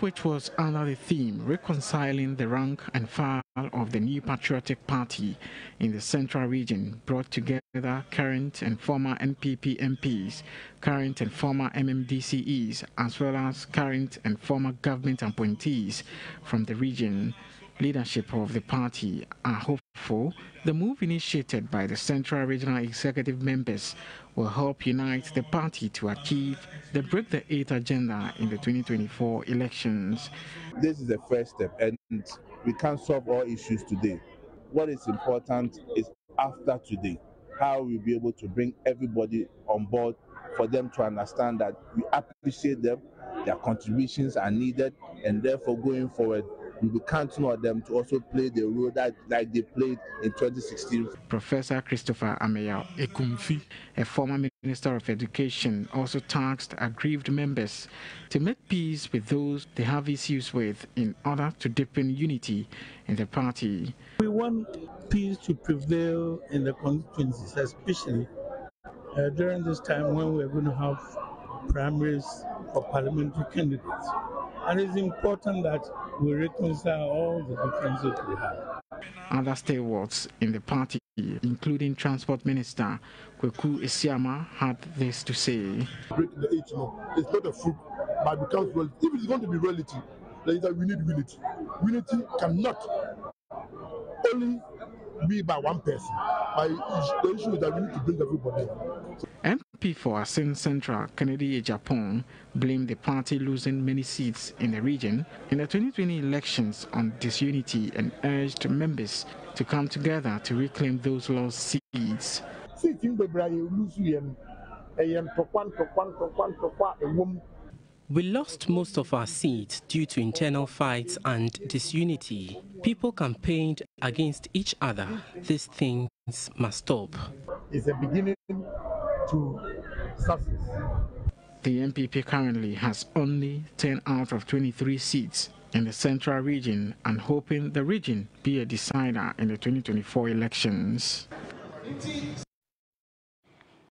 which was under the theme Reconciling the Rank and File of the New Patriotic Party in the Central Region, brought together current and former NPP MPs, current and former MMDCEs, as well as current and former government appointees from the region. Leadership of the party are hopeful the move initiated by the Central Regional Executive members will help unite the party to achieve the Break the Eight agenda in the 2024 elections. This is the first step, and we can't solve all issues today. What is important is after today, how we'll be able to bring everybody on board for them to understand that we appreciate them, their contributions are needed, and therefore going forward, we will counting on them to also play the role that like they played in 2016. Professor Christopher Ameyaw Ekumfi, a former Minister of Education, also tasked aggrieved members to make peace with those they have issues with in order to deepen unity in the party. We want peace to prevail in the constituencies, especially uh, during this time when we're going to have primaries for parliamentary candidates. And it's important that we reconcile all the differences we have. Other stalwarts in the party, including Transport Minister Kweku Asiamah, had this to say. Break the eight, you know, it's not a fruit, but it becomes reality. If it's going to be reality, then we need unity. Unity cannot only be by one person. By the issue is that we need to bring everybody. MP for Assin Central, Kennedy Agyapong, blamed the party losing many seats in the region in the 2020 elections on disunity and urged members to come together to reclaim those lost seats. We lost most of our seats due to internal fights and disunity. People campaigned against each other. These things must stop. It's a beginning to success. The NPP currently has only 10 out of 23 seats in the central region and hoping the region be a decider in the 2024 elections.